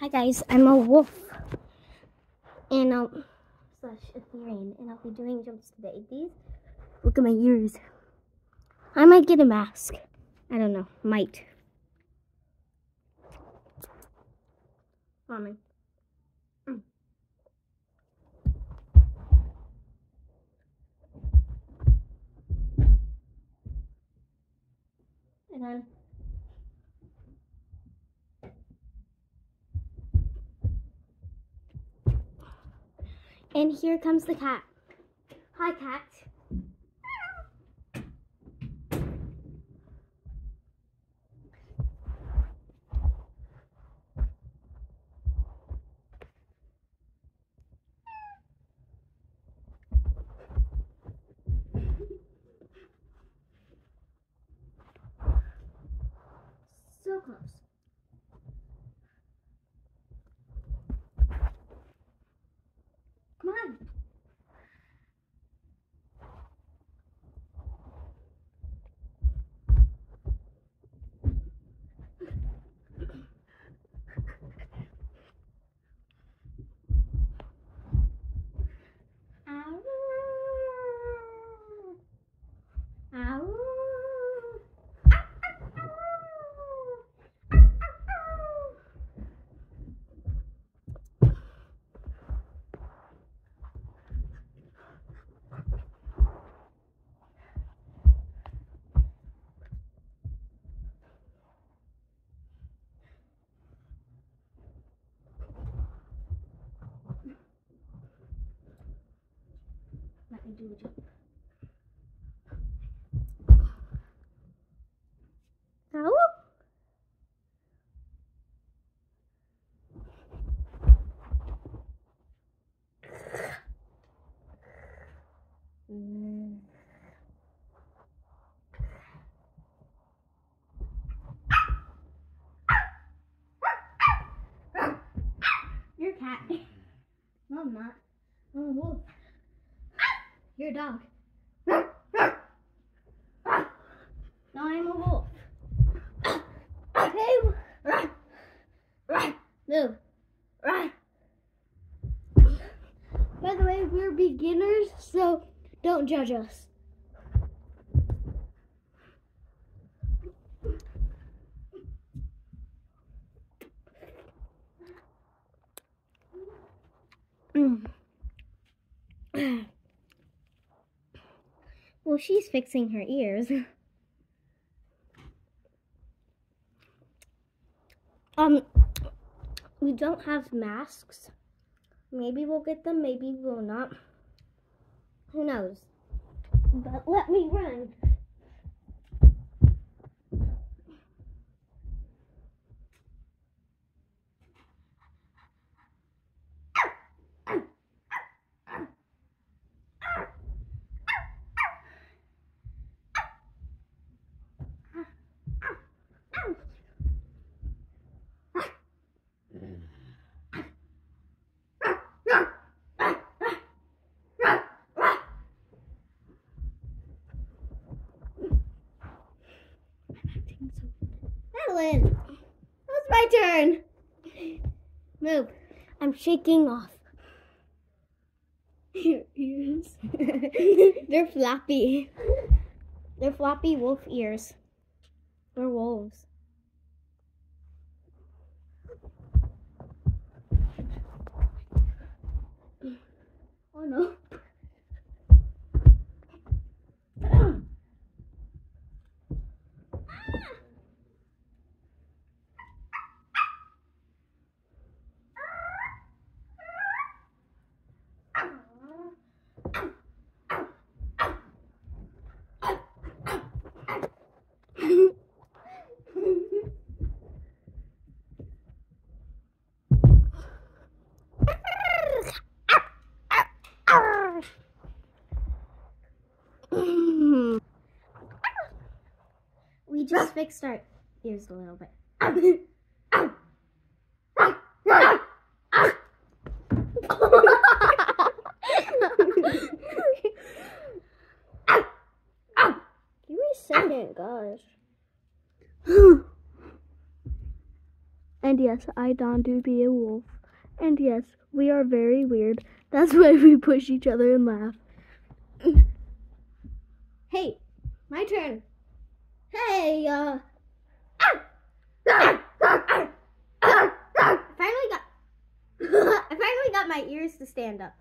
Hi guys, I'm a wolf. And um slash a therian and I'll be doing jumps today. These look at my ears. I might get a mask. I don't know. Might. Mommy. Mm. And then And here comes the cat. Hi, cat. So close. Come on. Ow. Ow. Let me do a jump. Ow. Mm. You're a cat. No, I'm not. I'm a wolf. You're a dog. No, I'm a wolf. Okay. Move. By the way, we're beginners, so don't judge us. Mm. Well, she's fixing her ears. um, we don't have masks. Maybe we'll get them, maybe we'll not. Who knows? But let me run. Madeline, it's my turn. Move. I'm shaking off. Your ears. They're flappy. They're floppy wolf ears. They're wolves. Oh no. We just fixed our ears a little bit. Give me a second, gosh. and yes, I don do be a wolf. And yes, we are very weird. That's why we push each other and laugh. Hey, my turn. Hey, uh. I finally got. I finally got my ears to stand up.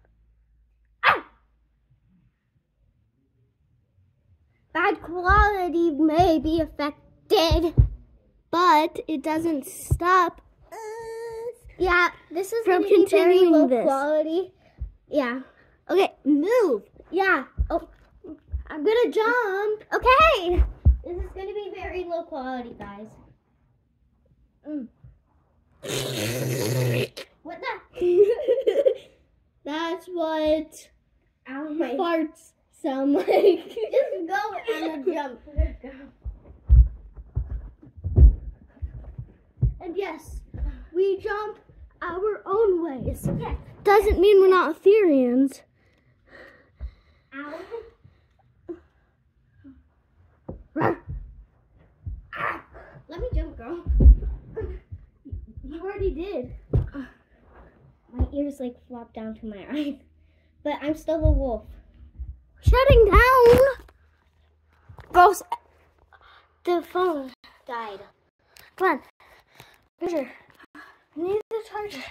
Bad quality may be affected, but it doesn't stop us. Yeah, this is From be very continuing low this. quality. Yeah. Okay, move. Yeah. Oh, I'm gonna jump. Okay. This is gonna be very low quality, guys. Mm. what the? That's what Ow, my. farts sound like. Just go and jump. And yes, we jump our own ways. Yeah. Doesn't mean we're not Ethereans. Ow. Let me jump, girl. You already did. My ears like flop down to my eyes. But I'm still a wolf. Shutting down. Gross. The phone died. Come on. Charger. I need the charger.